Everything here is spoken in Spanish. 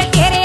siempre